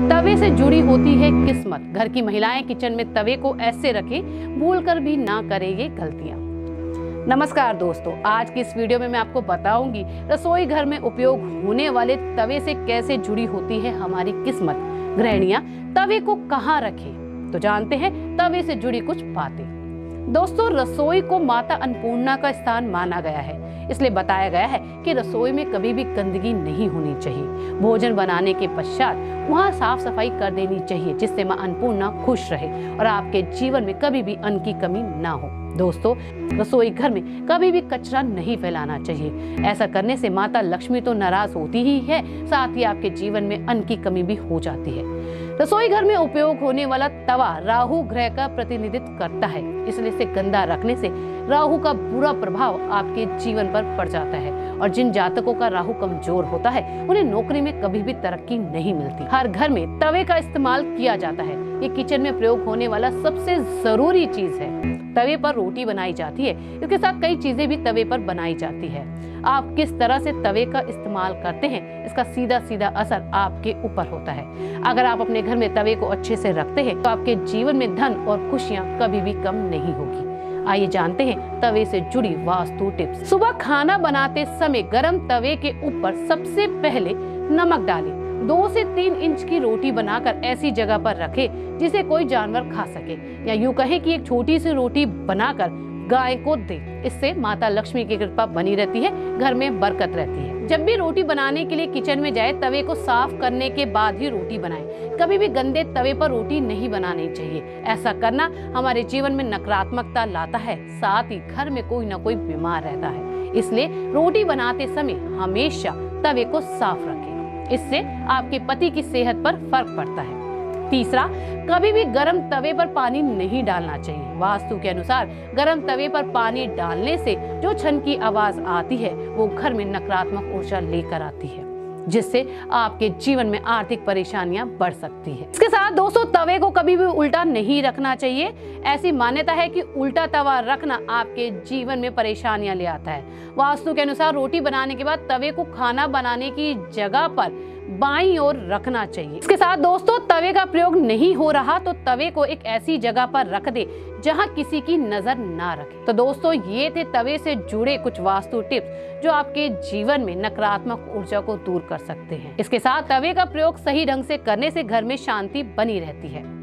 तवे से जुड़ी होती है किस्मत। घर की महिलाएँ किचन में तवे को ऐसे रखें भूल कर भी ना करें ये गलतियाँ। नमस्कार दोस्तों, आज की इस वीडियो में मैं आपको बताऊँगी, रसोई घर में उपयोग होने वाले तवे से कैसे जुड़ी होती है हमारी किस्मत। गृहणिया, तवे को कहाँ रखें? तो जानते हैं, तवे से जुड़ी कुछ बातें। दोस्तों, रसोई को माता अन्नपूर्णा का स्थान माना गया है। इसलिए बताया गया है कि रसोई में कभी भी गंदगी नहीं होनी चाहिए। भोजन बनाने के पश्चात वहाँ साफ़ सफ़ाई कर देनी चाहिए, जिससे माँ अन्नपूर्णा खुश रहे और आपके जीवन में कभी भी अन्न की कमी ना हो। दोस्तों, रसोई घर में कभी भी कचरा नहीं फैलाना चाहिए। ऐसा करने से माता लक्ष्मी तो नाराज़ होती ही है, साथ ही आपके जीवन में अन्न की कमी भी हो जाती है। रसोई घर में उपयोग होने वाला तवा राहु ग्रह का प्रतिनिधित्व करता है। इसलिए इसे गंदा रखने से राहु का बुरा प्रभाव आपके जीवन पर पड़ जाता है और जिन जातकों का राहु कमज़ोर होता है, उन्हें नौकरी में कभी भी तरक्की नहीं मिलती। हर घर में तवे का इस्तेमाल किया जाता है। ये किचन में प्रयोग होने वाला सबसे ज़रूरी चीज़ है। तवे पर रोटी बनाई जाती है। इसके साथ कई चीज़ें भी तवे पर बनाई जाती है। आप किस तरह से तवे का इस्तेमाल करते हैं, इसका सीधा सीधा असर आपके ऊपर होता है। अगर आप अपने घर में तवे को अच्छे से रखते हैं तो आपके जीवन में धन और खुशियाँ कभी भी कम नहीं होगी। आइए जानते हैं तवे से जुड़ी वास्तु टिप्स। सुबह खाना बनाते समय गरम तवे के ऊपर सबसे पहले नमक डालें। दो से तीन इंच की रोटी बनाकर ऐसी जगह पर रखें जिसे कोई जानवर खा सके। या यूँ कहें कि एक छोटी सी रोटी बनाकर गाय को दे। इससे माता लक्ष्मी की कृपा बनी रहती है, घर में बरकत रहती है। जब भी रोटी बनाने के लिए किचन में जाए, तवे को साफ़ करने के बाद ही रोटी बनाएँ। कभी भी गंदे तवे पर रोटी नहीं बनानी चाहिए। ऐसा करना हमारे जीवन में नकारात्मकता लाता है, साथ ही घर में कोई ना कोई बीमार रहता है। इसलिए रोटी बनाते समय हमेशा तवे को साफ़ रखें। इससे आपके पति की सेहत पर फ़र्क पड़ता है। तीसरा, कभी भी गर्म तवे पर पानी नहीं डालना चाहिए। वास्तु के अनुसार, गर्म तवे पर पानी डालने से जो छन की आवाज़ आती है, वो घर में नकारात्मक ऊर्जा लेकर आती है, जिससे आपके जीवन में आर्थिक परेशानियाँ बढ़ सकती है। इसके साथ दोस्तों, तवे को कभी भी उल्टा नहीं रखना चाहिए। ऐसी मान्यता है कि उल्टा तवा रखना आपके जीवन में परेशानियाँ ले आता है। वास्तु के अनुसार रोटी बनाने के बाद तवे को खाना बनाने की जगह पर बाई ओर रखना चाहिए। इसके साथ दोस्तों, तवे का प्रयोग नहीं हो रहा तो तवे को एक ऐसी जगह पर रख दे जहाँ किसी की नज़र ना रखे। तो दोस्तों, ये थे तवे से जुड़े कुछ वास्तु टिप्स जो आपके जीवन में नकारात्मक ऊर्जा को दूर कर सकते हैं। इसके साथ तवे का प्रयोग सही ढंग से करने से घर में शांति बनी रहती है।